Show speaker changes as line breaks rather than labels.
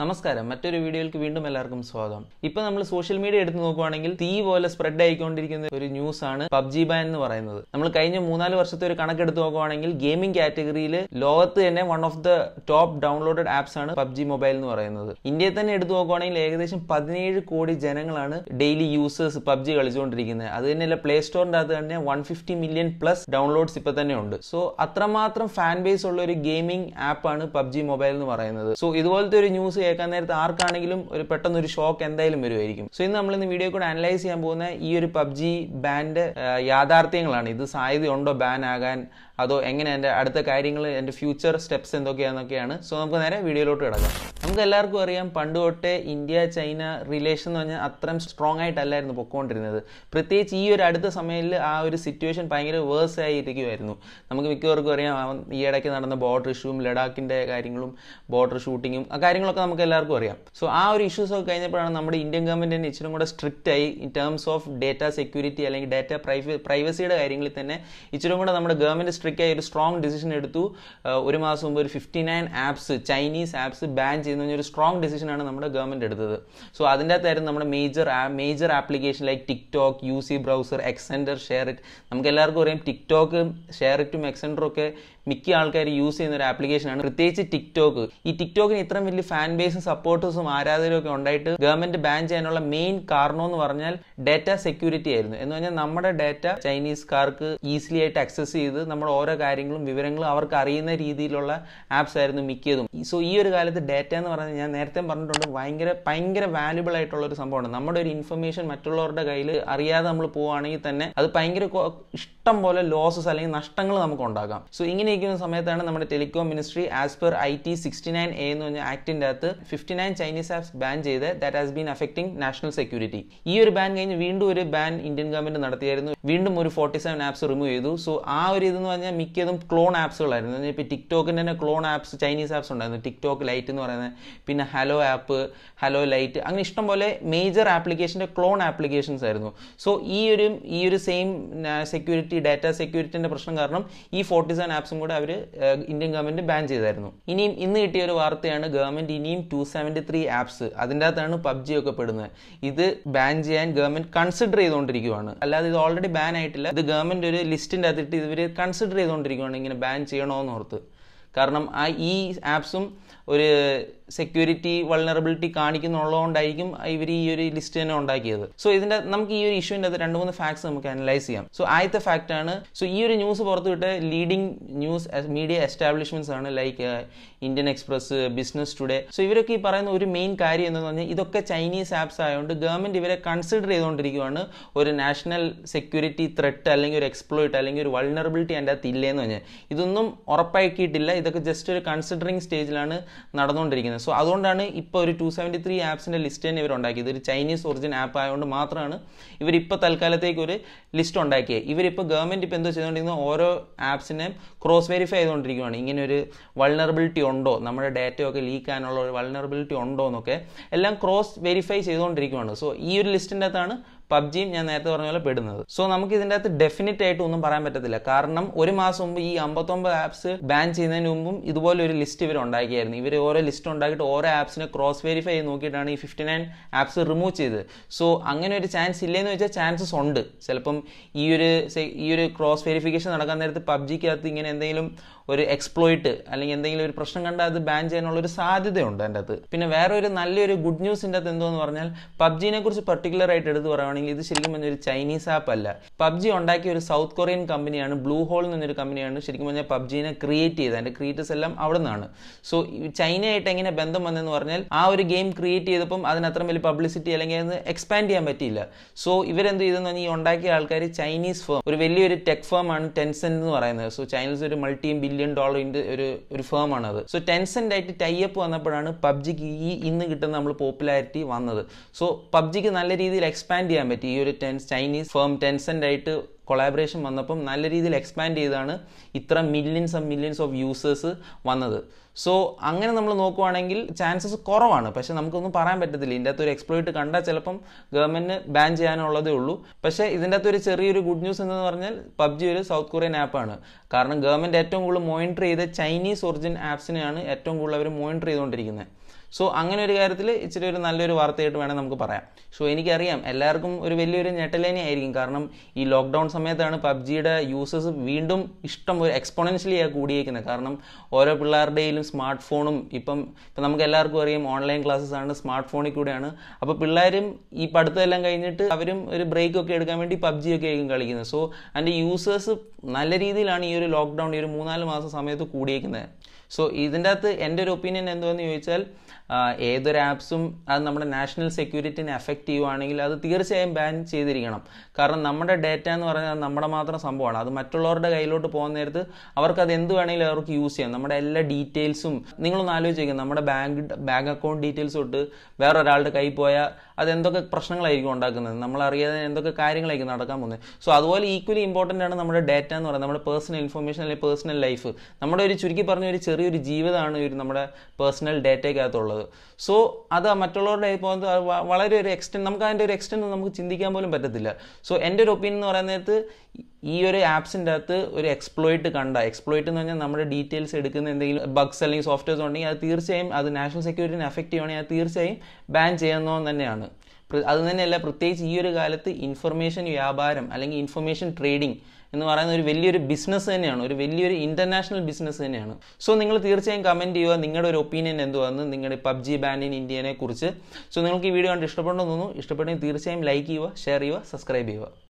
നമസ്കാരം. മറ്റൊരു വീഡിയോയിലേക്ക് വീണ്ടും എല്ലാവർക്കും സ്വാഗതം. ഇപ്പൊ നമ്മൾ സോഷ്യൽ മീഡിയ എടുത്ത് നോക്കുവാണെങ്കിൽ തീ പോലെ സ്പ്രെഡ് ആയിക്കൊണ്ടിരിക്കുന്ന ഒരു ന്യൂസ് ആണ് പബ്ജി ബാൻ എന്ന് പറയുന്നത്. നമ്മൾ കഴിഞ്ഞ മൂന്നാൽ വർഷത്തെ ഒരു കണക്കെടുത്ത് നോക്കുവാണെങ്കിൽ ഗെയിമിംഗ് കാറ്റഗറിയിൽ ലോകത്ത് തന്നെ one of the top downloaded apps ആണ് പബ്ജി മൊബൈൽ എന്ന് പറയുന്നത്. ഇന്ത്യയിൽ തന്നെ എടുത്തു നോക്കുവാണെങ്കിൽ ഏകദേശം പതിനേഴ് കോടി ജനങ്ങളാണ് ഡെയിലി യൂസേഴ്സ് പബ്ജി കളിച്ചുകൊണ്ടിരിക്കുന്നത്. അത് തന്നെയല്ല പ്ലേ സ്റ്റോറിന്റെ അകത്ത് തന്നെ one fifty million plus downloads ഇപ്പൊ തന്നെ ഉണ്ട്. സോ അത്രമാത്രം ഫാൻ ബേസ് ഉള്ള ഒരു ഗെയിമിംഗ് ആപ്പാണ് പബ്ജി മൊബൈൽ എന്ന് പറയുന്നത്. സോ ഇതുപോലത്തെ ഒരു ന്യൂസ് കേൾക്കാൻ നേരത്ത് ആർക്കാണെങ്കിലും ഒരു പെട്ടെന്ന് ഒരു ഷോക്ക് എന്തായാലും വരുമായിരിക്കും സോ ഇന്ന് നമ്മൾ ഇന്ന് വീഡിയോ കൂടെ അനലൈസ് ചെയ്യാൻ പോകുന്ന ഈ ഒരു പബ്ജി ബാൻഡ് യാഥാർത്ഥ്യങ്ങളാണ്. ഇത് സാധ്യതയുണ്ടോ? ബാൻ ആകാൻ അതോ എങ്ങനെ എന്റെ അടുത്ത കാര്യങ്ങൾ എന്റെ ഫ്യൂച്ചർ സ്റ്റെപ്സ് എന്തൊക്കെയാണെന്നൊക്കെയാണ് സോ നമുക്ക് നേരെ വീഡിയോയിലോട്ട് കിടക്കാം. നമുക്ക് എല്ലാവർക്കും അറിയാം പണ്ട് തൊട്ടേ ഇന്ത്യ ചൈന റിലേഷൻ എന്ന് പറഞ്ഞാൽ അത്രയും സ്ട്രോങ് ആയിട്ടല്ലായിരുന്നു പൊക്കോണ്ടിരുന്നത്. പ്രത്യേകിച്ച് ഈ ഒരു അടുത്ത സമയത്തിൽ ആ ഒരു സിറ്റുവേഷൻ ഭയങ്കര വേഴ്സ് ആയിരിക്കുമായിരുന്നു. നമുക്ക് മിക്കവർക്കും അറിയാം ഈ ഇടയ്ക്ക് നടന്ന ബോർഡർ ഇഷ്യൂവും ലഡാക്കിന്റെ കാര്യങ്ങളും ബോർഡർ ഷൂട്ടിങ്ങും ആ കാര്യങ്ങളൊക്കെ നമുക്ക് എല്ലാവർക്കും അറിയാം. സോ ആ ഒരു ഇഷ്യൂസ് ഒക്കെ കഴിഞ്ഞപ്പോഴാണ് നമ്മുടെ ഇന്ത്യൻ ഗവൺമെന്റ് തന്നെ ഇച്ചിരി കൂടെ സ്ട്രിക്റ്റ് ആയി in terms of data security അല്ലെങ്കിൽ ഡേറ്റ പ്രൈവസിയുടെ കാര്യങ്ങളിൽ തന്നെ ഇച്ചിരി കൂടെ നമ്മുടെ ഗവൺമെന്റ് സ്ട്രിക്റ്റ് ആയി ഒരു സ്ട്രോങ് ഡിസിഷൻ എടുത്തു. ഒരു മാസം മുമ്പ് ഒരു fifty nine apps Chinese apps ban ചെയ്യുന്ന ഒരു സ്ട്രോങ് ഡിസിഷനാണ് നമ്മുടെ ഗവൺമെന്റ് എടുത്തത്. സോ അതിന്റെ അകത്തായിരുന്നു നമ്മുടെ major major application like TikTok U C browser Xender SHAREit നമുക്ക് എല്ലാവർക്കും അറിയാം ടിക്ടോക്ക് ഷെയർ ഇറ്റും എക്സെൻഡറും ഒക്കെ മിക്ക ആൾക്കാർ യൂസ് ചെയ്യുന്ന ഒരു ആപ്ലിക്കേഷനാണ് പ്രത്യേകിച്ച് ടിക്ടോക്ക് ഈ ടിക്ടോക്കിന് ഇത്രയും വലിയ ഫാൻ ബേസും സപ്പോർട്ടേഴ്സും ആരാധകരും ഒക്കെ ഉണ്ടായിട്ട് ഗവൺമെന്റ് ബാൻ ചെയ്യാനുള്ള മെയിൻ കാരണം എന്ന് പറഞ്ഞാൽ ഡേറ്റ സെക്യൂരിറ്റി ആയിരുന്നു. എന്ന് പറഞ്ഞാൽ നമ്മുടെ ഡേറ്റ ചൈനീസ്കാർക്ക് ഈസിലി ആയിട്ട് ആക്സസ് ചെയ്ത് നമ്മൾ ഓരോ കാര്യങ്ങളും വിവരങ്ങളും അവർക്ക് അറിയുന്ന രീതിയിലുള്ള ആപ്സ് ആയിരുന്നു മിക്കതും. സോ ഈ ഒരു കാലത്ത് ഡേറ്റ എന്ന് പറഞ്ഞാൽ ഞാൻ നേരത്തെ പറഞ്ഞിട്ടുണ്ട് ഭയങ്കര ഭയങ്കര വാല്യുബിൾ ആയിട്ടുള്ള ഒരു സംഭവമാണ്. നമ്മുടെ ഒരു ഇൻഫർമേഷൻ മറ്റുള്ളവരുടെ കയ്യിൽ അറിയാതെ നമ്മൾ പോവുകയാണെങ്കിൽ തന്നെ അത് ഭയങ്കര ഇഷ്ടം പോലെ ലോസസ് അല്ലെങ്കിൽ നഷ്ടങ്ങൾ നമുക്ക് ഉണ്ടാകാം സോ ഇങ്ങനെ ഇരിക്കുന്ന സമയത്താണ് നമ്മുടെ telecom ministry as per I T sixty nine A എന്ന് പറഞ്ഞ ആക്ടിന്റെ അകത്ത് fifty nine Chinese apps ban ചെയ്ത് that has been affecting national security ഈ ഒരു ബാൻ കഴിഞ്ഞ് വീണ്ടും ഒരു ബാൻ ഇന്ത്യൻ ഗവൺമെന്റ് നടത്തിയായിരുന്നു. വീണ്ടും ഒരു ഫോർട്ടി സെവൻ ആപ്സ് റിമൂവ് ചെയ്തു. സോ ആ ഒരു ഇതെന്ന് പറഞ്ഞാൽ മിക്കതും ക്ലോൺ ആപ്സുകളായിരുന്നു ഇപ്പോൾ ടിക്ടോക്കിന്റെ തന്നെ ക്ലോൺ ആപ്സ് ചൈനീസ് ആപ്സ് ഉണ്ടായിരുന്നു. ടിക്ടോക്ക് ലൈറ്റ് എന്ന് പറയുന്നത് പിന്നെ ഹലോ ആപ്പ് ഹലോ ലൈറ്റ് അങ്ങനെ ഇഷ്ടംപോലെ മേജർ ആപ്ലിക്കേഷന്റെ ക്ലോൺ ആപ്ലിക്കേഷൻസ് ആയിരുന്നു. സോ ഈ ഒരു ഈ ഒരു സെയിം സെക്യൂരിറ്റി ഡാറ്റ സെക്യൂരിറ്റിന്റെ പ്രശ്നം കാരണം ഈ ഫോർട്ടി സെവൻ ആപ്സും കൂടെ അവർ ഇന്ത്യൻ ഗവൺമെന്റ് ബാൻ ചെയ്തായിരുന്നു. ഇനിയും ഇന്ന് കിട്ടിയ ഒരു വാർത്തയാണ് ഗവൺമെന്റ് ഇനിയും ടു സെവന്റി ത്രീ ആപ്സ് അതിന്റെ അകത്താണ് പബ്ജി ഒക്കെ പെടുന്നത്. ഇത് ബാൻ ചെയ്യാൻ ഗവൺമെന്റ് കൺസിഡർ ചെയ്തുകൊണ്ടിരിക്കുകയാണ് അല്ലാതെ ഇത് ഓൾറെഡി ബാൻ ആയിട്ടില്ല. ഇത് ഗവൺമെന്റ് ഒരു ലിസ്റ്റിന്റെ അകത്തിട്ട് ഇവർ കൺസിഡർ ചെയ്തുകൊണ്ടിരിക്കുകയാണ് ഇങ്ങനെ ബാൻ ചെയ്യണമെന്ന് ഓർത്ത് കാരണം ആ ഈ ആപ്സും ഒരു സെക്യൂരിറ്റി വൾണറബിലിറ്റി കാണിക്കുന്നുള്ളതുകൊണ്ടായിരിക്കും ഇവർ ഈ ഒരു ലിസ്റ്റ് തന്നെ ഉണ്ടാക്കിയത്. സോ ഇതിന്റെ നമുക്ക് ഈ ഒരു ഇഷ്യൂവിന്റെ അത് രണ്ട് മൂന്ന് ഫാക്ട്സ് നമുക്ക് അനലൈസ് ചെയ്യാം. സോ ആദ്യത്തെ ഫാക്ട് ആണ് സോ ഈ ഒരു ന്യൂസ് പുറത്തുവിട്ട ലീഡിംഗ് ന്യൂസ് മീഡിയ എസ്റ്റാബ്ലിഷ്മെന്റ്സ് ആണ് like Indian Express Business Today so ഇവരൊക്കെ ഈ പറയുന്ന ഒരു മെയിൻ കാര്യം എന്ന് പറഞ്ഞാൽ ഇതൊക്കെ ചൈനീസ് ആപ്സ് ആയതുകൊണ്ട് ഗവൺമെന്റ് ഇവരെ കൺസിഡർ ചെയ്തുകൊണ്ടിരിക്കുകയാണ് ഒരു നാഷണൽ സെക്യൂരിറ്റി ത്രെട്ട് അല്ലെങ്കിൽ ഒരു എക്സ്പ്ലോയിറ്റ് അല്ലെങ്കിൽ ഒരു വൾണറബിലിറ്റി അതിന്റെ അകത്ത് ഇല്ലേന്ന് പറഞ്ഞാൽ. ഇതൊന്നും ഉറപ്പാക്കിയിട്ടില്ല. ഇതൊക്കെ ജസ്റ്റ് ഒരു കൺസിഡറിങ് സ്റ്റേജിലാണ് നടന്നുകൊണ്ടിരിക്കുന്നത്. സോ അതുകൊണ്ടാണ് ഇപ്പോൾ ഒരു ടു സെവന്റി ത്രീ ആപ്സിന്റെ ലിസ്റ്റ് തന്നെ ഇവർ ഉണ്ടാക്കിയത്. ഒരു ചൈനീസ് ഒറിജിൻ ആപ്പ് ആയതുകൊണ്ട് മാത്രമാണ് ഇവരിപ്പോൾ തൽക്കാലത്തേക്ക് ഒരു ലിസ്റ്റ് ഉണ്ടാക്കിയത് ഇവരിപ്പോൾ ഗവൺമെന്റ് ഇപ്പോൾ എന്തോ ചെയ്തുകൊണ്ടിരിക്കുന്നത് ഓരോ ആപ്സിനെയും ക്രോസ് വെരിഫൈ ചെയ്തുകൊണ്ടിരിക്കുകയാണ് ഇങ്ങനെ ഒരു വൾണറബിലിറ്റി ഉണ്ടോ? നമ്മുടെ ഡാറ്റയൊക്കെ ലീക്ക് ആകാനുള്ള ഒരു വൾണറബിലിറ്റി ഉണ്ടോ എന്നൊക്കെ എല്ലാം ക്രോസ് വെരിഫൈ ചെയ്തുകൊണ്ടിരിക്കുകയാണ് സോ ഈ ഒരു ലിസ്റ്റിന്റെ അകത്താണ് പബ്ജിയും ഞാൻ നേരത്തെ പറഞ്ഞ പോലെ പെടുന്നത്. സോ നമുക്ക് ഇതിന്റെ അകത്ത് ഡെഫിനറ്റ് ആയിട്ട് ഒന്നും പറയാൻ പറ്റത്തില്ല. കാരണം ഒരു മാസം മുമ്പ് ഈ അമ്പത്തൊമ്പത് ആപ്സ് ബാൻ ചെയ്യുന്നതിന് മുമ്പും ഇതുപോലെ ഒരു ലിസ്റ്റ് ഇവർ ഉണ്ടാക്കിയായിരുന്നു. ഇവർ ഓരോ ലിസ്റ്റ് ഉണ്ടാക്കിയിട്ട് ഓരോ ആപ്സിനെ ക്രോസ് വെരിഫൈ ചെയ്ത് നോക്കിയിട്ടാണ് ഈ ഫിഫ്റ്റി നയൻ ആപ്സ് റിമൂവ് ചെയ്തത്. സോ അങ്ങനെ ഒരു ചാൻസ് ഇല്ലെന്ന് വെച്ചാൽ ചാൻസസ് ഉണ്ട്. ചിലപ്പം ഈ ഒരു ഈ ഒരു ക്രോസ് വെരിഫിക്കേഷൻ നടക്കാൻ നേരത്ത് പബ്ജിക്കകത്ത് ഇങ്ങനെ എന്തെങ്കിലും ഒരു എക്സ്പ്ലോയിറ്റ് അല്ലെങ്കിൽ എന്തെങ്കിലും ഒരു പ്രശ്നം കണ്ടാൽ അത് ബാൻ ചെയ്യാനുള്ള ഒരു സാധ്യതയുണ്ട് അതിന്റെ അകത്ത്. പിന്നെ വേറെ ഒരു നല്ലൊരു ഗുഡ് ന്യൂസിന്റെ അകത്ത് എന്തോന്ന് പറഞ്ഞാൽ പബ്ജിനെ കുറിച്ച് പർട്ടിക്കുലർ ആയിട്ട് എടുത്ത് പറയുകയാണെങ്കിൽ ഇത് ശരിക്കും പറഞ്ഞാൽ ഒരു ചൈനീസ് ആപ്പ് അല്ല. പബ്ജി ഉണ്ടാക്കിയ ഒരു സൗത്ത് കൊറിയൻ കമ്പനിയാണ് ബ്ലൂ ഹോൾ എന്നൊരു കമ്പനിയാണ് ശരിക്കും പറഞ്ഞാൽ പബ്ജിനെ ക്രിയേറ്റ് ചെയ്തത്. അതിന്റെ ക്രിയേറ്റേഴ്സ് എല്ലാം അവിടെ നിന്നാണ് സോ ചൈനയായിട്ട് എങ്ങനെ ബന്ധം വന്നെന്ന് പറഞ്ഞാൽ ആ ഒരു ഗെയിം ക്രിയേറ്റ് ചെയ്തപ്പം അതിന് അത്ര വലിയ പബ്ലിസിറ്റി അല്ലെങ്കിൽ അത് എക്സ്പാൻഡ് ചെയ്യാൻ പറ്റിയില്ല. സോ ഇവരെന്ത് ചെയ്തെന്ന് ഈ ഉണ്ടാക്കിയ ആൾക്കാർ ചൈനീസ് ഫേം ഒരു വലിയൊരു ടെക് ഫേം ആണ് ടെൻസെന്റ് എന്ന് പറയുന്നത്. സോ ചൈനീസ് ഒരു മൾട്ടി ബില്യൺ ഡോളറിന്റെ ഒരു ഒരു ഫേം ആണ് അത്. സോ ടെൻസെന്റ് ആയിട്ട് ടൈപ്പ് വന്നപ്പോഴാണ് പബ്ജിക്ക് ഈ ഇന്ന് കിട്ടുന്ന നമ്മൾ പോപ്പുലാരിറ്റി വന്നത്. സോ പബ്ജിക്ക് നല്ല രീതിയിൽ എക്സ്പാൻഡ് ചെയ്യാൻ പറ്റി. ഈ ഒരു ടെൻസ് ചൈനീസ് ഫേം ടെൻസന്റ് ആയിട്ട് കൊളാബറേഷൻ വന്നപ്പം നല്ല രീതിയിൽ എക്സ്പാൻഡ് ചെയ്താണ് ഇത്ര millions and millions of users വന്നത്. സോ അങ്ങനെ നമ്മൾ നോക്കുവാണെങ്കിൽ ചാൻസസ് കുറവാണ്. പക്ഷെ നമുക്കൊന്നും പറയാൻ പറ്റത്തില്ല. ഇതിന്റെ ഒരു എക്സ്പ്ലോയിറ്റ് കണ്ടാൽ ചിലപ്പം ഗവൺമെന്റ് ബാൻ ചെയ്യാനുള്ളതേ ഉള്ളൂ. പക്ഷേ ഇതിന്റെ ഒരു ചെറിയൊരു ഗുഡ് ന്യൂസ് എന്ന് പറഞ്ഞാൽ പബ്ജി ഒരു സൗത്ത് കൊറിയൻ ആപ്പാണ് കാരണം ഗവൺമെന്റ് ഏറ്റവും കൂടുതൽ മോണിറ്റർ ചെയ്ത ചൈനീസ് ഒറിജിൻ ആപ്സിനെയാണ് ഏറ്റവും കൂടുതൽ അവർ മോണിറ്റർ ചെയ്തുകൊണ്ടിരിക്കുന്നത്. സോ അങ്ങനെ ഒരു കാര്യത്തിൽ ഇച്ചിരി ഒരു നല്ലൊരു വാർത്തയായിട്ട് വേണം നമുക്ക് പറയാം. സോ എനിക്കറിയാം എല്ലാവർക്കും ഒരു വലിയൊരു ഞെട്ടലേനെ ആയിരിക്കും. കാരണം ഈ ലോക്ക്ഡൗൺ സമയത്താണ് പബ്ജിയുടെ യൂസേഴ്സ് വീണ്ടും ഇഷ്ടം ഒരു എക്സ്പോണൻഷ്യലി ആ കൂടിയേക്കുന്നത്. കാരണം ഓരോ പിള്ളേരുടെയിലും സ്മാർട്ട് ഫോണും ഇപ്പം ഇപ്പം നമുക്ക് എല്ലാവർക്കും അറിയാം ഓൺലൈൻ ക്ലാസ്സസ് ആണ് സ്മാർട്ട് ഫോണിൽ കൂടെയാണ്. അപ്പോൾ പിള്ളേരും ഈ പഠിത്തമെല്ലാം കഴിഞ്ഞിട്ട് അവരും ഒരു ബ്രേക്ക് ഒക്കെ എടുക്കാൻ വേണ്ടി പബ്ജി ഒക്കെ ആയിരിക്കും കളിക്കുന്നത്. സോ അതിന്റെ യൂസേഴ്സ് നല്ല രീതിയിലാണ് ഈ ഒരു ലോക്ക്ഡൗൺ ഈ ഒരു മൂന്നാൽ മാസം സമയത്ത് കൂടിയേക്കുന്നത്. സോ ഇതിന്റെ അകത്ത് എന്റെ ഒരു ഒപ്പീനിയൻ എന്തുവെന്ന് ചോദിച്ചാൽ ഏതൊരു ആപ്സും അത് നമ്മുടെ നാഷണൽ സെക്യൂരിറ്റിനെ എഫക്റ്റ് ചെയ്യുവാണെങ്കിൽ അത് തീർച്ചയായും ബാൻ ചെയ്തിരിക്കണം. കാരണം നമ്മുടെ ഡേറ്റ എന്ന് പറഞ്ഞാൽ നമ്മുടെ മാത്രം സംഭവമാണ്. അത് മറ്റുള്ളവരുടെ കയ്യിലോട്ട് പോകുന്ന നേരത്ത് അവർക്ക് അത് എന്ത് വേണമെങ്കിലും അവർക്ക് യൂസ് ചെയ്യാം. നമ്മുടെ എല്ലാ ഡീറ്റെയിൽസും നിങ്ങളൊന്ന് ആലോചിക്കുക നമ്മുടെ ബാങ്ക് ബാങ്ക് അക്കൗണ്ട് ഡീറ്റെയിൽസ് തൊട്ട് വേറൊരാളുടെ കയ്യിൽ പോയാൽ അത് എന്തൊക്കെ പ്രശ്നങ്ങളായിരിക്കും ഉണ്ടാക്കുന്നത്? നമ്മൾ അറിയാതെ എന്തൊക്കെ കാര്യങ്ങളായിരിക്കും നടക്കാൻ പോകുന്നത്? സോ അതുപോലെ ഈക്വലി ഇമ്പോർട്ടന്റ് ആണ് നമ്മുടെ ഡേറ്റ എന്ന് പറയുന്നത്. നമ്മുടെ പേഴ്സണൽ ഇൻഫർമേഷൻ അല്ലെങ്കിൽ പേഴ്സണൽ ലൈഫ് നമ്മുടെ ഒരു ചുരുക്കി പറഞ്ഞ ഒരു ചെറിയൊരു ജീവിതമാണ് ഒരു നമ്മുടെ പേഴ്സണൽ ഡേറ്റയ്ക്കകത്തുള്ളത് സോ അത് മറ്റുള്ളവരുടെ പോകുന്നത് വളരെ ഒരു എക്സ്റ്റെൻഡ് നമുക്ക് അതിന്റെ ഒരു എക്സ്റ്റെൻഡ് നമുക്ക് ചിന്തിക്കാൻ പോലും പറ്റത്തില്ല. സോ എന്റെ ഒരു ഒപ്പീനിയൻ എന്ന് പറയുന്ന നേരത്ത് ഈ ഒരു ആപ്സിന്റെ അകത്ത് ഒരു എക്സ്പ്ലോയിറ്റ് കണ്ട എക്സ്പ്ലോയിറ്റ് എന്ന് പറഞ്ഞാൽ നമ്മുടെ ഡീറ്റെയിൽസ് എടുക്കുന്ന എന്തെങ്കിലും ബഗ്സ് അല്ലെങ്കിൽ സോഫ്റ്റ്വെയർസ് ഉണ്ടെങ്കിൽ അത് തീർച്ചയായും അത് നാഷണൽ സെക്യൂരിറ്റിനെ എഫക്റ്റ് ചെയ്യുകയാണെങ്കിൽ അത് തീർച്ചയായും ബാൻ ചെയ്യുന്നതെന്ന് തന്നെയാണ്. അത് തന്നെയല്ല പ്രത്യേകിച്ച് ഈ ഒരു കാലത്ത് ഇൻഫർമേഷൻ വ്യാപാരം അല്ലെങ്കിൽ ഇൻഫർമേഷൻ ട്രേഡിംഗ് എന്ന് പറയുന്ന ഒരു വലിയൊരു ബിസിനസ് തന്നെയാണ് ഒരു വലിയൊരു ഇന്റർനാഷണൽ ബിസിനസ് തന്നെയാണ്. സോ നിങ്ങൾ തീർച്ചയായും കമന്റ് ചെയ്യുക നിങ്ങളുടെ ഒരു ഒപ്പീനിയൻ എന്തുവാന്ന് നിങ്ങളുടെ പബ്ജി ബാൻ ഇൻ ഇന്ത്യനെ കുറിച്ച്. സോ നിങ്ങൾക്ക് ഈ വീഡിയോ കണ്ട് ഇഷ്ടപ്പെടണമെന്ന് തോന്നുന്നു. ഇഷ്ടപ്പെട്ടെങ്കിൽ തീർച്ചയായും ലൈക്ക് ചെയ്യുക ഷെയർ ചെയ്യുക സബ്സ്ക്രൈബ് ചെയ്യുക.